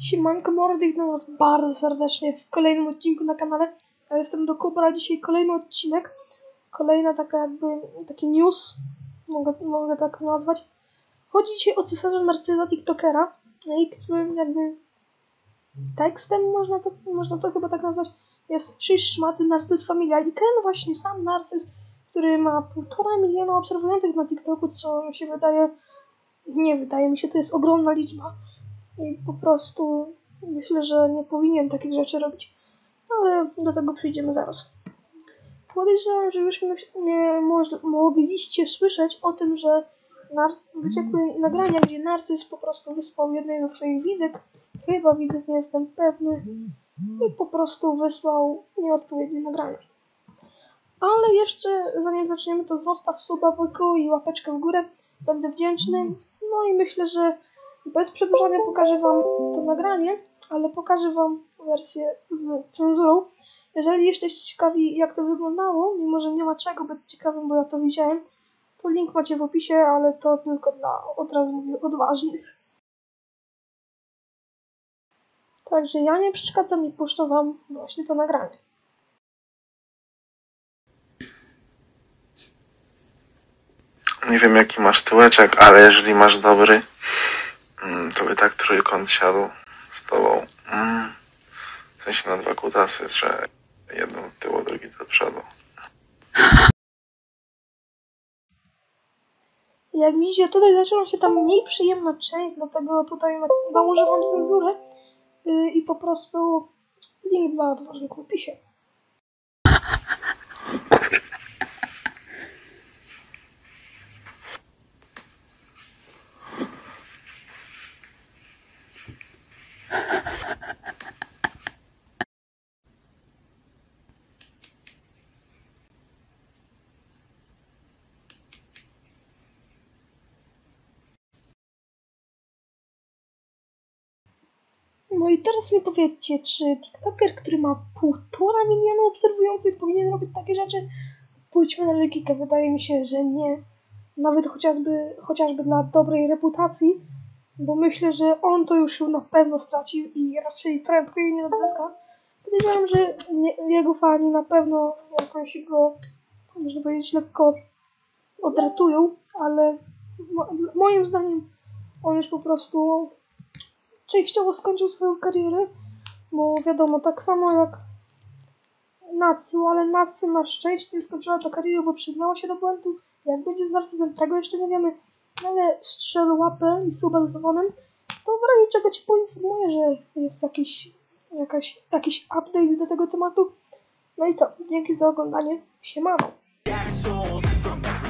Siemanko mordy, witam was bardzo serdecznie w kolejnym odcinku na kanale. Ja jestem do Kubra, dzisiaj kolejny odcinek. Kolejna taka jakby, taki news, mogę, mogę tak nazwać. Chodzi dzisiaj o cesarza Narcyza, TikTokera, no i którym jakby tekstem, można to, można to chyba tak nazwać, jest Szysz Szmaty Narcyz Familia. I ten właśnie sam Narcyz, który ma półtora miliona obserwujących na TikToku, co mi się wydaje, nie wydaje mi się, to jest ogromna liczba. I po prostu myślę, że nie powinien takich rzeczy robić. Ale do tego przyjdziemy zaraz. Podejrzewam, że już nie mogliście słyszeć o tym, że nar- wyciekły nagrania, gdzie Narcyz po prostu wysłał jednej ze swoich widzek, chyba widzek, nie jestem pewny, i po prostu wysłał nieodpowiednie nagrania. Ale jeszcze zanim zaczniemy, to zostaw suba i łapeczkę w górę. Będę wdzięczny. No i myślę, że bez przedłużania pokażę Wam to nagranie, ale pokażę Wam wersję z cenzurą. Jeżeli jesteście ciekawi, jak to wyglądało, mimo że nie ma czego być ciekawym, bo ja to widziałem, to link macie w opisie, ale to tylko dla, od razu mówię, odważnych. Także ja nie przeszkadzam i puszczę Wam właśnie to nagranie. Nie wiem jaki masz tyłeczek, ale jeżeli masz dobry, mm, to by tak trójkąt siadł z tobą. Mm. W sensie na dwa kutasy, że jeden od tyłu, drugi do przodu. Jak widzicie, tutaj zaczyna się ta mniej przyjemna część, dlatego tutaj na- nałożę Wam cenzurę yy, i po prostu link dla odważnych w opisie. No i teraz mi powiedzcie, czy TikToker, który ma półtora miliona obserwujących, powinien robić takie rzeczy? Pójdźmy na logikę, wydaje mi się, że nie. Nawet chociażby, chociażby dla dobrej reputacji, bo myślę, że on to już na pewno stracił i raczej prędko jej nie odzyska. Podejrzewam, że nie, jego fani na pewno jakoś go, można powiedzieć, lekko odratują, ale mo, moim zdaniem on już po prostu częściowo skończył swoją karierę, bo wiadomo, tak samo jak Natsu, ale Natsu na szczęście nie skończyła tę karierę, bo przyznała się do błędu. Jak będzie z Narcyzem, tego jeszcze nie wiemy, ale strzel łapę i suba dzwonem, to w razie czego Ci poinformuję, że jest jakiś, jakaś, jakiś update do tego tematu. No i co, dzięki za oglądanie, siemano.